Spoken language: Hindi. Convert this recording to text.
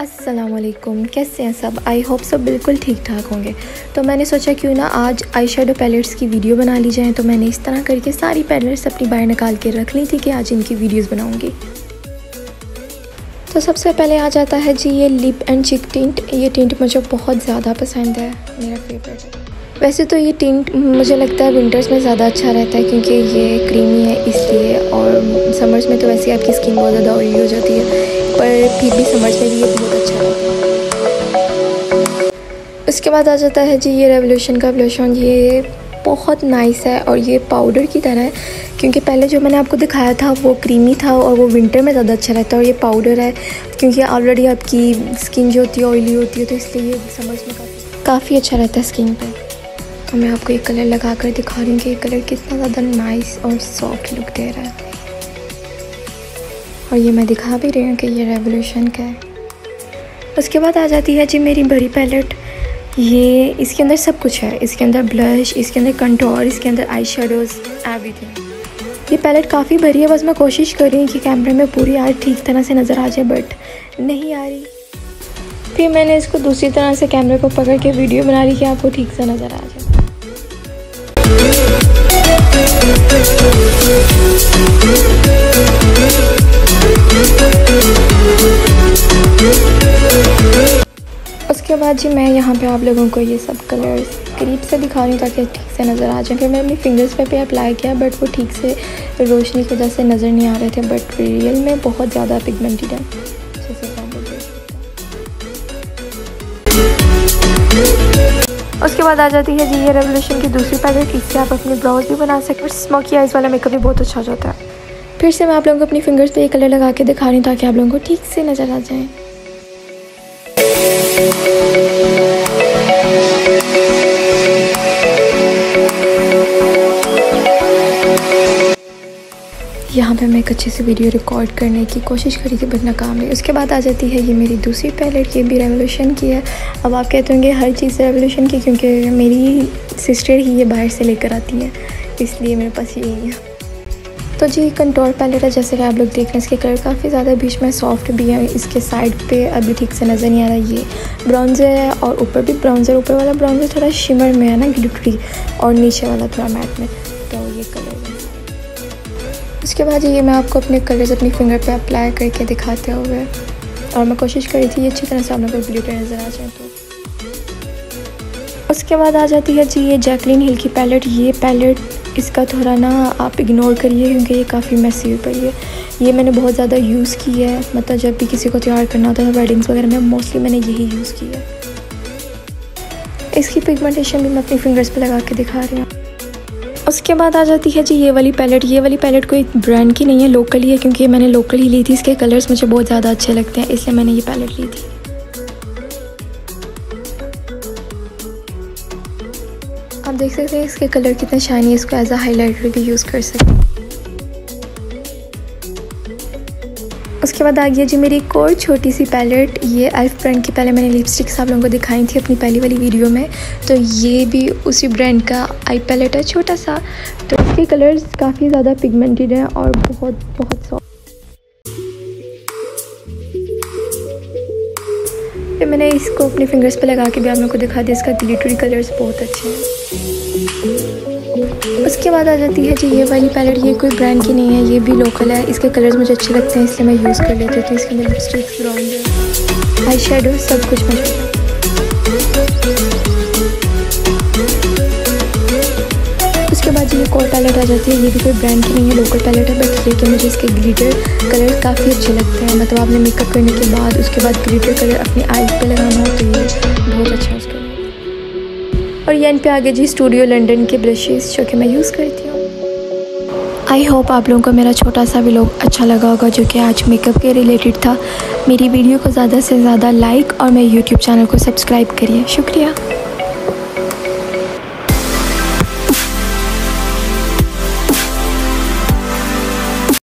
वालेकुम कैसे हैं सब? आई होप सब बिल्कुल ठीक ठाक होंगे। तो मैंने सोचा क्यों ना आज आई शेडो पैलेट्स की वीडियो बना ली जाए तो मैंने इस तरह करके सारी पैलेट्स अपनी बाहर निकाल के रख ली थी कि आज इनकी वीडियोस बनाऊँगी। तो सबसे पहले आ जाता है जी ये लिप एंड चिक टिंट ये टिंट मुझे बहुत ज़्यादा पसंद है, मेरा फेवरेट है। वैसे तो ये टिंट मुझे लगता है विंटर्स में ज़्यादा अच्छा रहता है क्योंकि ये क्रीमी है इसलिए, और समर्स में तो वैसे आपकी स्किन बहुत ज़्यादा ऑयली हो जाती है। पर फिर भी समर्स में ये बहुत अच्छा है। उसके बाद आ जाता है जी ये रेवोल्यूशन का ब्लशन ये बहुत नाइस है और ये पाउडर की तरह है, क्योंकि पहले जो मैंने आपको दिखाया था वो क्रीमी था और वो विंटर में ज़्यादा अच्छा रहता है और ये पाउडर है, क्योंकि ऑलरेडी आपकी स्किन जो होती है ऑयली होती है तो इसलिए ये समर्स में काफ़ी काफ़ी अच्छा रहता है स्किन पर तो मैं आपको ये कलर लगा कर दिखा रही हूँ कि ये कलर कितना ज़्यादा नाइस और सॉफ्ट लुक दे रहा है। और ये मैं दिखा भी रही हूँ कि ये रेवोल्यूशन का है। उसके बाद आ जाती है जी मेरी बड़ी पैलेट ये इसके अंदर सब कुछ है। इसके अंदर ब्लश इसके अंदर कंट्रोल इसके अंदर आई शेडोज़ एवरीथिंग ये पैलेट काफ़ी भरी है। बस मैं कोशिश कर रही हूँ कि कैमरे में पूरी आर्ट ठीक तरह से नज़र आ जाए बट नहीं आ रही। फिर मैंने इसको दूसरी तरह से कैमरे को पकड़ के वीडियो बना ली कि आपको ठीक से नज़र आ जाए। उसके बाद जी, मैं यहाँ पे आप लोगों को ये सब कलर्स करीब से दिखा रही हूँ ताकि ठीक से नज़र आ जाए। फिर मैं अपनी फिंगर्स पे पे अप्लाई किया बट वो ठीक से रोशनी की वजह से नज़र नहीं आ रहे थे बट रियल में बहुत ज़्यादा पिगमेंटेड है। उसके बाद आ जाती है जी, ये रेवोल्यूशन की दूसरी पैलेट इससे आप अपने ब्राउज भी बना सकते हैं। स्मोकी आइज़ वाला मेकअप भी बहुत अच्छा हो जाता है। फिर से मैं आप लोगों को अपनी फिंगर्स पे ये कलर लगा के दिखा रही हूँ ताकि आप लोगों को ठीक से नज़र आ जाए। यहाँ पे मैं एक अच्छे से वीडियो रिकॉर्ड करने की कोशिश करी थी बट नाकाम रही उसके बाद आ जाती है ये मेरी दूसरी पैलेट ये भी रेवोल्यूशन की है। अब आप कहते होंगे हर चीज़ रेवोल्यूशन की, क्योंकि मेरी सिस्टर ही ये बाहर से लेकर आती है, इसलिए मेरे पास यही है तो जी कंट्रोल पैलेट है, जैसे कि आप लोग देख रहे हैं, इसके कलर काफ़ी ज़्यादा बीच में सॉफ्ट भी है, इसके साइड पे अभी ठीक से नज़र नहीं आ रहा ये। ब्राउन्जर है और ऊपर भी ब्राउन्जर ऊपर वाला ब्राउन्जर थोड़ा शिमर में है ना ग्लिटरी और नीचे वाला थोड़ा मैट में। उसके बाद ये मैं आपको अपने कलर्स अपनी फिंगर पे अप्लाई करके दिखाते हुए और मैं कोशिश करी थी ये अच्छी तरह से आप लोग को नज़र आ जाए तो। उसके बाद आ जाती है जी ये जैकलिन हिल की पैलेट ये पैलेट इसका थोड़ा ना आप इग्नोर करिए क्योंकि ये काफ़ी मैसी पड़ी है ये मैंने बहुत ज़्यादा यूज़ की है। मतलब जब भी किसी को तैयार करना होता है वेडिंग्स वगैरह में मोस्टली मैंने यही यूज़ की है। इसकी पिगमेंटेशन भी मैं अपनी फिंगर्स पे लगा के दिखा रही हूँ। उसके बाद आ जाती है जी ये वाली पैलेट ये वाली पैलेट कोई ब्रांड की नहीं है लोकल ही है, क्योंकि मैंने लोकल ही ली थी। इसके कलर्स मुझे बहुत ज़्यादा अच्छे लगते हैं, इसलिए मैंने ये पैलेट ली थी। आप देख सकते हैं इसके कलर कितने शाइनी है, इसको एज अ हाईलाइटर भी यूज़ कर सकते हैं। उसके बाद आ गया जी मेरी एक और छोटी सी पैलेट। ये एल्फ ब्रांड की पहले मैंने लिपस्टिक्स आप लोगों को दिखाई थी अपनी पहली वाली वीडियो में। तो ये भी उसी ब्रांड का आई पैलेट है, छोटा सा। तो इसके कलर्स काफ़ी ज़्यादा पिगमेंटेड हैं और बहुत बहुत सॉफ्ट फिर मैंने इसको अपने फिंगर्स पे लगा के भी आप लोगों को दिखा दिया, इसका ग्लिटरी कलर्स बहुत अच्छे हैं। उसके बाद आ जाती है जी, ये वाली पैलेट ये कोई ब्रांड की नहीं है, ये भी लोकल है। इसके कलर्स मुझे अच्छे लगते हैं, इसलिए मैं यूज़ कर लेती हूँ इसके अंदर लिपस्टिक्स ब्राउन आई शेडो सब कुछ मैं उसके बाद ये कोर पैलेट आ जाती है, ये भी कोई ब्रांड की नहीं है लोकल पैलेट है बट लेकिन मुझे इसके ग्लिटर कलर काफ़ी अच्छे लगते हैं। मतलब आपने मेकअप करने के बाद, उसके बाद ग्लिटर कलर अपनी आईज पे लगाना हो तो ये बहुत अच्छा है उसका। और ये पे आगे जी स्टूडियो लंडन के ब्रशेज़ जो कि मैं यूज़ करती हूँ। आई होप आप लोगों को मेरा छोटा सा व्लॉग अच्छा लगा होगा जो कि आज मेकअप के रिलेटेड था। मेरी वीडियो को ज़्यादा से ज़्यादा लाइक और मेरे यूट्यूब चैनल को सब्सक्राइब करिए। शुक्रिया।